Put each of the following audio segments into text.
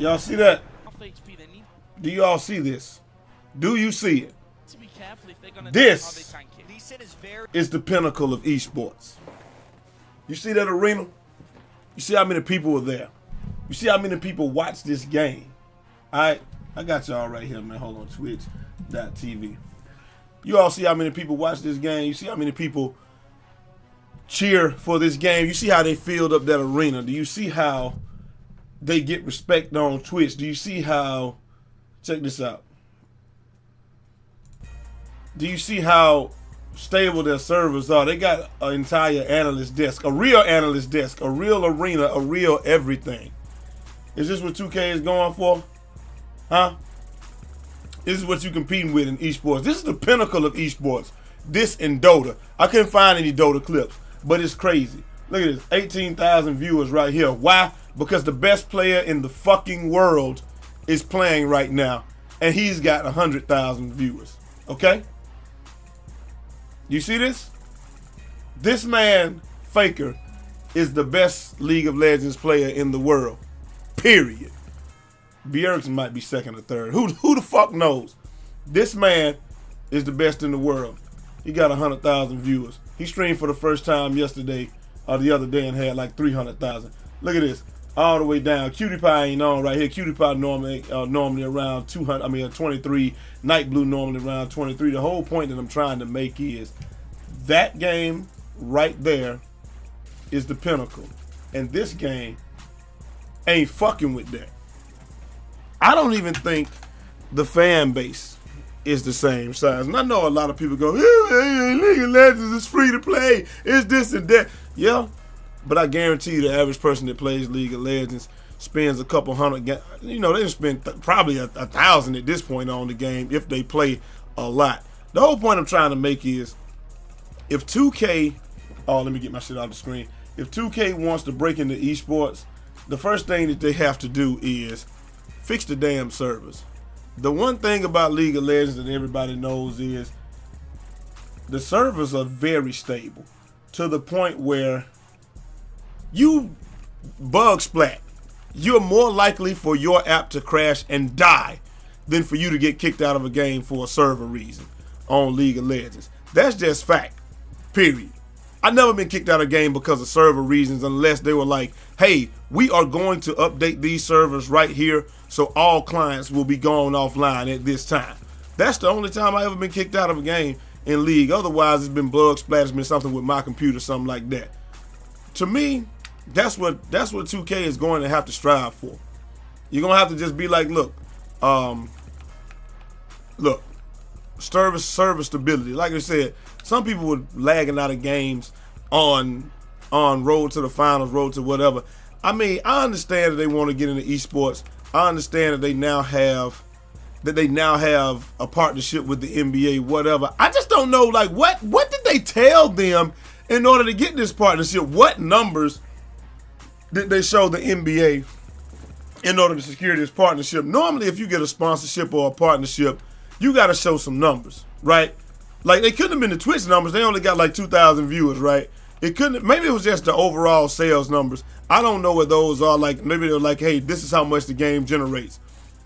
Y'all see that? Half HP, they need Do you all see this? Do you see it? to be careful if they're gonna This- how they tank it. Lee Sin is the pinnacle of esports. You see that arena? You see how many people were there? You see how many people watched this game? All right, I got y'all right here, man. Hold on, Twitch.tv. You all see how many people watch this game? You see how many people cheer for this game? You see how they filled up that arena? Do you see how they get respect on Twitch? Do you see how? Check this out. Do you see how stable their servers are? They got an entire analyst desk, a real analyst desk, a real arena, a real everything. Is this what 2K is going for? Huh? This is what you're competing with in esports. This is the pinnacle of esports. This and Dota. I couldn't find any Dota clips, but it's crazy. Look at this 18,000 viewers right here. Why? Because the best player in the fucking world is playing right now, and he's got 100,000 viewers. Okay? You see this? This man, Faker, is the best League of Legends player in the world. Period. Bjergsen might be second or third. Who who the fuck knows? This man is the best in the world. He got hundred thousand viewers. He streamed for the first time yesterday or the other day and had like three hundred thousand. Look at this, all the way down. QTpie ain't on right here. QTpie normally uh, normally around two hundred. I mean, uh, twenty three. Night Blue normally around twenty three. The whole point that I'm trying to make is that game right there is the pinnacle, and this game ain't fucking with that. I don't even think the fan base is the same size. And I know a lot of people go, "Yeah, League of Legends is free to play. It's this and that. Yeah, but I guarantee you the average person that plays League of Legends spends a couple hundred, you know, they spend th- probably a, a thousand at this point on the game if they play a lot. The whole point I'm trying to make is if 2K, oh, let me get my shit off the screen. If 2K wants to break into esports, the first thing that they have to do is fix the damn servers. The one thing about League of Legends that everybody knows is the servers are very stable to the point where you bug splat, you're more likely for your app to crash and die than for you to get kicked out of a game for a server reason on League of Legends. That's just fact. Period. I've never been kicked out of a game because of server reasons unless they were like, hey, we are going to update these servers right here so all clients will be gone offline at this time. That's the only time I ever been kicked out of a game in League. Otherwise, it's been bug splat, it's been something with my computer, something like that. To me, that's what that's what 2K is going to have to strive for. You're gonna have to just be like, look, um, look, service service stability. Like I said, some people were lagging out of games on on road to the finals, road to whatever. I mean, I understand that they want to get into esports. I understand that they now have that they now have a partnership with the NBA, whatever. I just don't know, like what what did they tell them in order to get this partnership? What numbers did they show the NBA in order to secure this partnership? Normally, if you get a sponsorship or a partnership, you got to show some numbers, right? Like they couldn't have been the Twitch numbers. They only got like two thousand viewers, right? It couldn't. Maybe it was just the overall sales numbers. I don't know what those are. Like maybe they're like, hey, this is how much the game generates.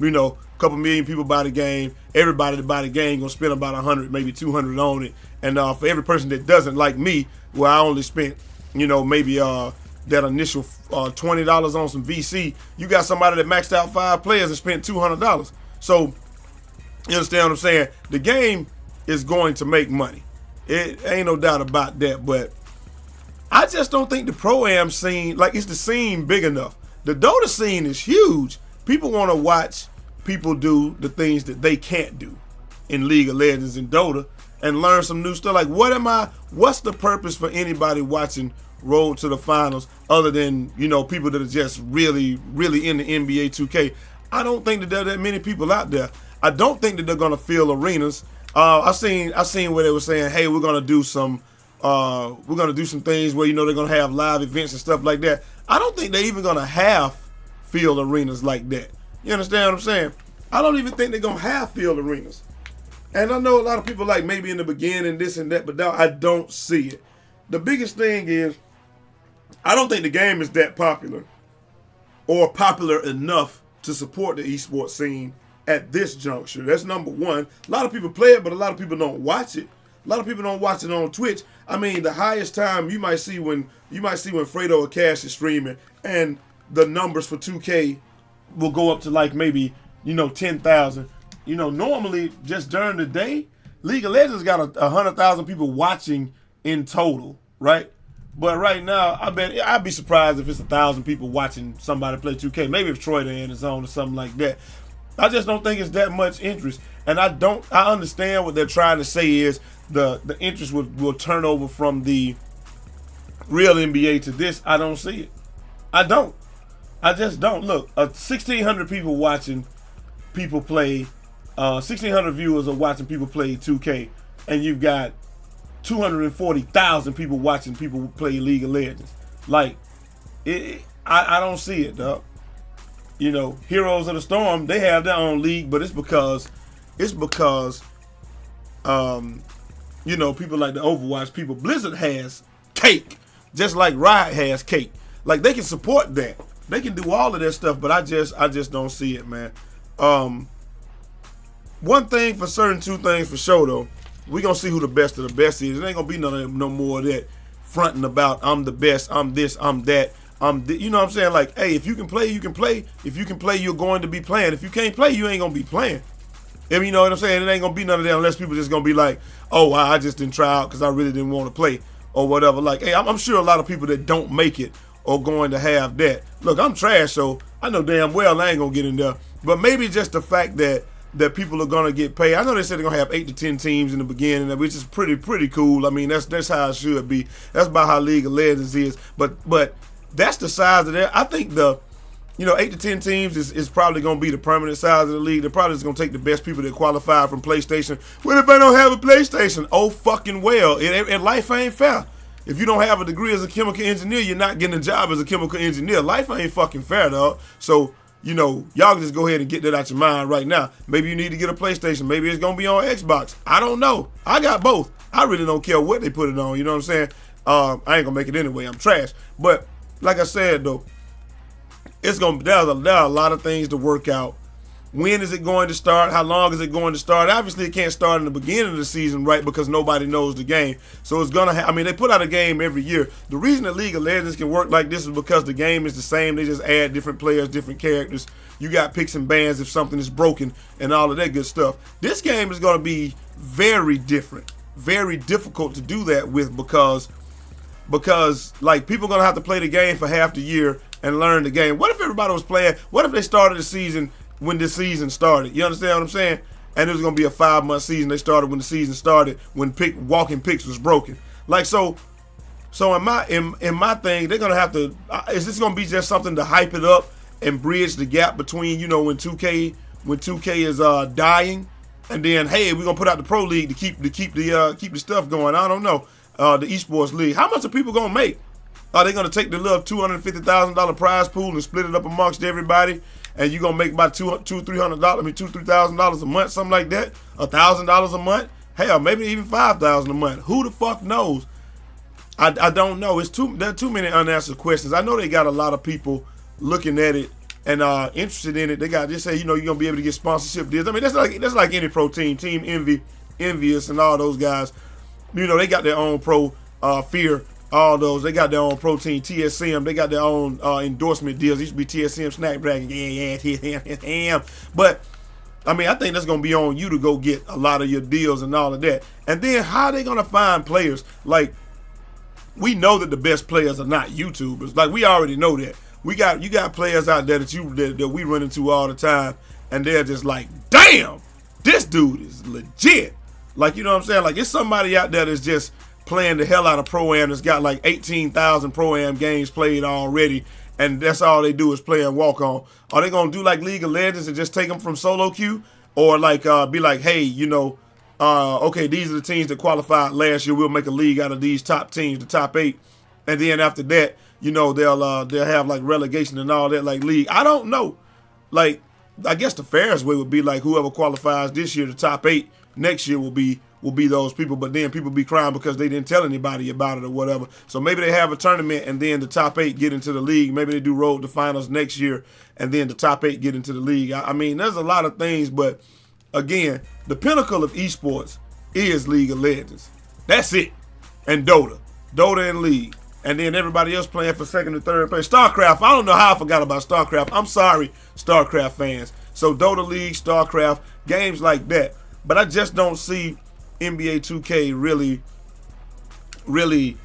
You know, a couple million people buy the game. Everybody that buy the game gonna spend about a hundred, maybe two hundred on it. And uh, for every person that doesn't like me, well, I only spent, you know, maybe uh, that initial uh, twenty dollars on some VC. You got somebody that maxed out five players and spent two hundred dollars. So you understand what I'm saying? The game is going to make money. It ain't no doubt about that. But I just don't think the pro am scene, like it's the scene big enough. The Dota scene is huge. People want to watch people do the things that they can't do in League of Legends and Dota and learn some new stuff. Like, what am I? What's the purpose for anybody watching Road to the Finals other than you know people that are just really, really in the NBA 2K? I don't think that there are that many people out there. I don't think that they're gonna fill arenas. Uh, I seen I seen where they were saying, hey, we're gonna do some uh, we're gonna do some things where you know they're gonna have live events and stuff like that. I don't think they're even gonna have field arenas like that. You understand what I'm saying? I don't even think they're gonna have field arenas. And I know a lot of people like maybe in the beginning this and that, but now I don't see it. The biggest thing is I don't think the game is that popular or popular enough to support the esports scene at this juncture. That's number one. A lot of people play it, but a lot of people don't watch it. A lot of people don't watch it on Twitch. I mean, the highest time you might see when you might see when Fredo or Cash is streaming, and the numbers for 2K will go up to like maybe you know ten thousand. You know, normally just during the day, League of Legends got a, a hundred thousand people watching in total, right? But right now, I bet I'd be surprised if it's a thousand people watching somebody play 2K. Maybe if Troydan his own or something like that. I just don't think it's that much interest, and I don't. I understand what they're trying to say is the the interest will will turn over from the real NBA to this. I don't see it. I don't. I just don't. Look, uh, 1,600 people watching people play, uh, 1,600 viewers are watching people play 2K, and you've got 240,000 people watching people play League of Legends. Like, it, I, I don't see it, dog. You know, Heroes of the Storm, they have their own league, but it's because, it's because, um, you know, people like the Overwatch people. Blizzard has cake, just like Riot has cake. Like they can support that. They can do all of that stuff, but I just, I just don't see it, man. Um, one thing for certain, two things for sure though. We gonna see who the best of the best is. It ain't gonna be none no more of that fronting about I'm the best, I'm this, I'm that. I'm th- you know what I'm saying? Like, hey, if you can play, you can play. If you can play, you're going to be playing. If you can't play, you ain't gonna be playing. Mean, you know what I'm saying? It ain't gonna be none of that unless people just gonna be like, oh, I just didn't try out because I really didn't want to play or whatever. Like, hey, I'm, I'm sure a lot of people that don't make it are going to have that. Look, I'm trash, so I know damn well I ain't gonna get in there. But maybe just the fact that that people are gonna get paid. I know they said they're gonna have eight to ten teams in the beginning, which is pretty pretty cool. I mean, that's that's how it should be. That's about how League of Legends is. But but that's the size of that. I think the you know, eight to ten teams is, is probably going to be the permanent size of the league. They're probably just going to take the best people that qualify from PlayStation. What if I don't have a PlayStation? Oh, fucking well. And life ain't fair. If you don't have a degree as a chemical engineer, you're not getting a job as a chemical engineer. Life ain't fucking fair, dog. So, you know, y'all can just go ahead and get that out your mind right now. Maybe you need to get a PlayStation. Maybe it's going to be on Xbox. I don't know. I got both. I really don't care what they put it on. You know what I'm saying? Um, I ain't going to make it anyway. I'm trash. But like I said, though, it's gonna there's a, there are a lot of things to work out. When is it going to start? How long is it going to start? Obviously, it can't start in the beginning of the season, right? Because nobody knows the game. So it's gonna. I mean, they put out a game every year. The reason that League of Legends can work like this is because the game is the same. They just add different players, different characters. You got picks and bans if something is broken and all of that good stuff. This game is gonna be very different, very difficult to do that with because because like people are gonna have to play the game for half the year and learn the game. What if everybody was playing? What if they started the season when the season started? You understand what I'm saying? And it was gonna be a five month season. They started when the season started when pick walking picks was broken. Like so. So in my in, in my thing, they're gonna have to. Uh, is this gonna be just something to hype it up and bridge the gap between you know when 2K when 2K is uh dying, and then hey we're gonna put out the pro league to keep to keep the uh keep the stuff going. I don't know uh, the esports league. How much are people gonna make? Are they gonna take the little two hundred fifty thousand dollar prize pool and split it up amongst everybody? And you're gonna make about two, two, three hundred dollars. I mean, two, three thousand dollars a month, something like that. A thousand dollars a month. Hell, maybe even five thousand a month. Who the fuck knows? I, I don't know. It's too there are too many unanswered questions. I know they got a lot of people looking at it and uh, interested in it. They got just say, you know, you're gonna be able to get sponsorship deals. I mean, that's like that's like any pro team, Team Envy, EnVyUs, and all those guys you know, they got their own pro uh, fear. All those they got their own protein TSM. They got their own uh, endorsement deals. It used to be TSM Snapdragon. Yeah, yeah, TSM. But I mean, I think that's gonna be on you to go get a lot of your deals and all of that. And then how are they gonna find players? Like we know that the best players are not YouTubers. Like we already know that. We got you got players out there that you that, that we run into all the time, and they're just like, damn, this dude is legit. Like, you know what I'm saying? Like, it's somebody out there that's just playing the hell out of Pro Am that's got like 18,000 Pro Am games played already, and that's all they do is play and walk on. Are they going to do like League of Legends and just take them from solo queue? Or like uh, be like, hey, you know, uh, okay, these are the teams that qualified last year. We'll make a league out of these top teams, the top eight, and then after that, you know, they'll uh, they'll have like relegation and all that, like league. I don't know. Like, I guess the fairest way would be like whoever qualifies this year, the top eight, next year will be will be those people, but then people be crying because they didn't tell anybody about it or whatever. So maybe they have a tournament and then the top eight get into the league. Maybe they do road to finals next year and then the top eight get into the league. I, I mean, there's a lot of things, but again, the pinnacle of esports is League of Legends. That's it. And Dota. Dota and League. And then everybody else playing for second and third place. StarCraft, I don't know how I forgot about StarCraft. I'm sorry, StarCraft fans. So Dota League, StarCraft, games like that. But I just don't see NBA 2K really, really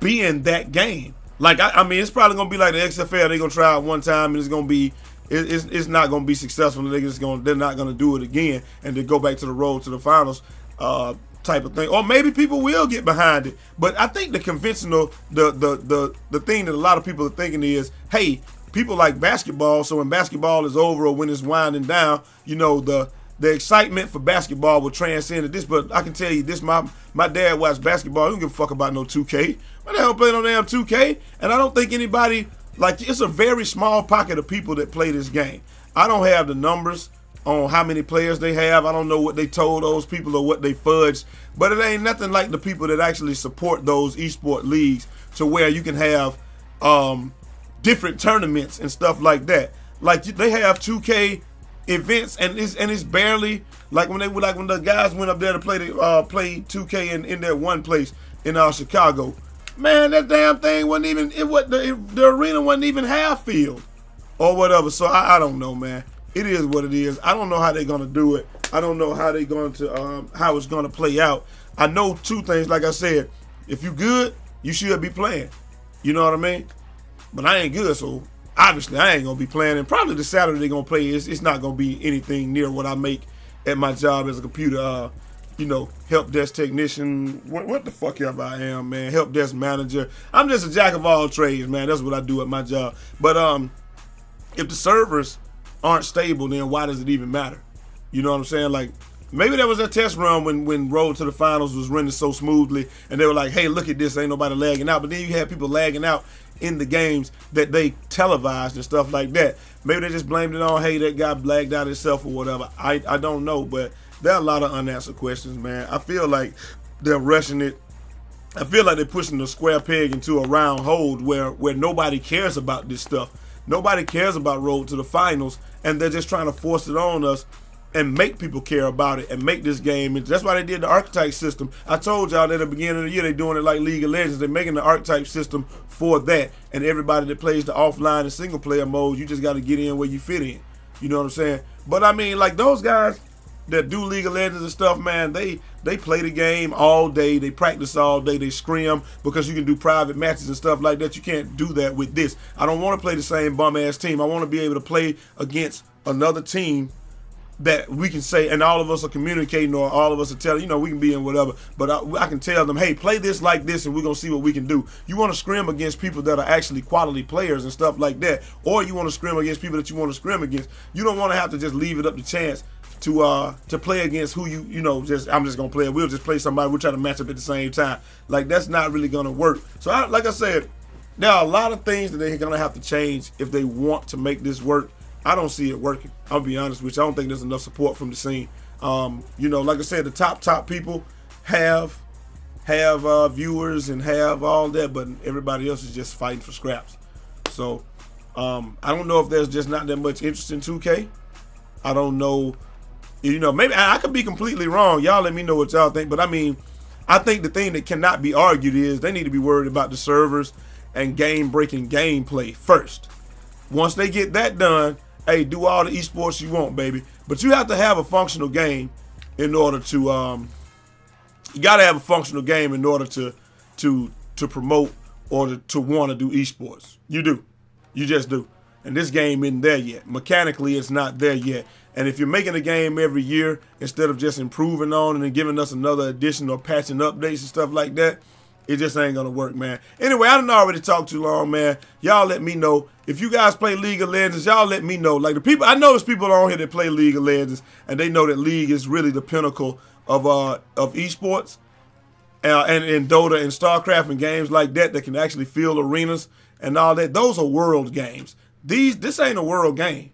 being that game. Like I, I mean, it's probably gonna be like the XFL. They're gonna try it one time and it's gonna be it, it's, it's not gonna be successful. They're just gonna they're not gonna do it again and then go back to the road to the finals. Uh, type of thing. Or maybe people will get behind it. But I think the conventional the the the the thing that a lot of people are thinking is, hey, people like basketball, so when basketball is over or when it's winding down, you know, the the excitement for basketball will transcend this. But I can tell you this: my my dad watched basketball. He don't give a fuck about no 2K. What the hell playing on damn 2K? And I don't think anybody like it's a very small pocket of people that play this game. I don't have the numbers on how many players they have. I don't know what they told those people or what they fudged, but it ain't nothing like the people that actually support those esport leagues to where you can have um, different tournaments and stuff like that. Like they have 2K events and it's and it's barely like when they were like when the guys went up there to play the uh, play 2K in, in that one place in uh, Chicago. Man, that damn thing wasn't even it what the the arena wasn't even half filled or whatever. So I, I don't know, man it is what it is. I don't know how they're gonna do it. I don't know how they're going to um, how it's gonna play out. I know two things. Like I said, if you good, you should be playing. You know what I mean? But I ain't good, so obviously I ain't gonna be playing. And probably the Saturday they're gonna play is it's not gonna be anything near what I make at my job as a computer. Uh, you know, help desk technician. What, what the fuck ever I am, man. Help desk manager. I'm just a jack of all trades, man. That's what I do at my job. But um, if the servers aren't stable, then why does it even matter? You know what I'm saying? Like maybe that was a test run when when Road to the Finals was running so smoothly, and they were like, "Hey, look at this! Ain't nobody lagging out." But then you had people lagging out in the games that they televised and stuff like that. Maybe they just blamed it on, "Hey, that guy lagged out himself" or whatever. I I don't know, but there are a lot of unanswered questions, man. I feel like they're rushing it. I feel like they're pushing the square peg into a round hole where where nobody cares about this stuff. Nobody cares about Road to the Finals, and they're just trying to force it on us and make people care about it and make this game. That's why they did the archetype system. I told y'all at the beginning of the year they're doing it like League of Legends. They're making the archetype system for that. And everybody that plays the offline and single player mode, you just got to get in where you fit in. You know what I'm saying? But I mean, like those guys, that do League of Legends and stuff, man, they they play the game all day. They practice all day. They scrim because you can do private matches and stuff like that. You can't do that with this. I don't want to play the same bum ass team. I want to be able to play against another team that we can say, and all of us are communicating, or all of us are telling, you know, we can be in whatever, but I, I, can tell them, hey, play this like this, and we're gonna see what we can do. You want to scrim against people that are actually quality players and stuff like that, or you want to scrim against people that you want to scrim against. You don't want to have to just leave it up to chance to uh to play against who you you know just I'm just gonna play. We'll just play somebody. We'll try to match up at the same time. Like that's not really gonna work. So I, like I said, there are a lot of things that they're gonna have to change if they want to make this work. I don't see it working. I'll be honest with you. I don't think there's enough support from the scene. Um, you know, like I said, the top top people have have uh, viewers and have all that, but everybody else is just fighting for scraps. So um, I don't know if there's just not that much interest in 2K. I don't know you know, maybe I could be completely wrong. Y'all let me know what y'all think. But I mean, I think the thing that cannot be argued is they need to be worried about the servers and game breaking gameplay first. Once they get that done, hey, do all the esports you want, baby. But you have to have a functional game in order to um you gotta have a functional game in order to to to promote or to, to want to do esports. You do. You just do. And this game isn't there yet. Mechanically, it's not there yet. And if you're making a game every year instead of just improving on and then giving us another addition or patching updates and stuff like that, it just ain't gonna work, man. Anyway, I didn't already talk too long, man. Y'all let me know if you guys play League of Legends. Y'all let me know. Like the people, I know there's people on here that play League of Legends, and they know that League is really the pinnacle of uh of esports, uh, and in Dota and StarCraft and games like that that can actually fill arenas and all that. Those are world games. These this ain't a world game.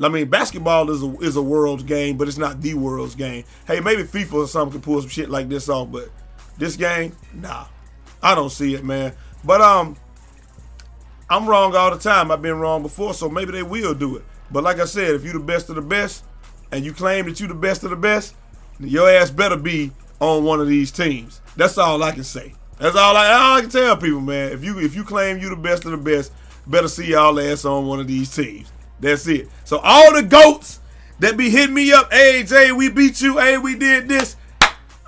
I mean, basketball is a is a world's game, but it's not the world's game. Hey, maybe FIFA or something can pull some shit like this off, but this game, nah, I don't see it, man. But um, I'm wrong all the time. I've been wrong before, so maybe they will do it. But like I said, if you're the best of the best, and you claim that you're the best of the best, your ass better be on one of these teams. That's all I can say. That's all I, all I can tell people, man. If you if you claim you the best of the best, better see y'all ass on one of these teams. That's it. So all the goats that be hitting me up, hey Jay, we beat you, hey, we did this.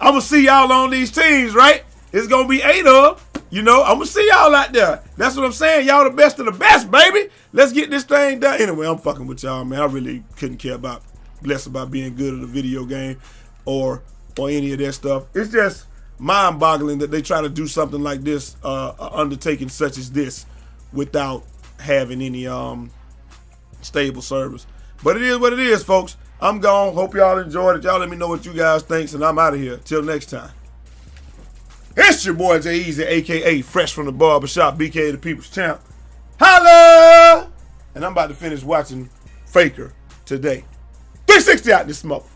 I'ma see y'all on these teams, right? It's gonna be eight of. You know, I'm gonna see y'all out there. That's what I'm saying. Y'all the best of the best, baby. Let's get this thing done. Anyway, I'm fucking with y'all, man. I really couldn't care about less about being good at a video game or or any of that stuff. It's just mind-boggling that they try to do something like this, uh, undertaking such as this, without having any um stable service. But it is what it is, folks. I'm gone. Hope y'all enjoyed it. Y'all let me know what you guys thinks, and I'm out of here. Till next time. It's your boy Jai Eazy, aka Fresh from the Barbershop, BK the People's Champ. Holla! And I'm about to finish watching Faker today. 360 out this smoke.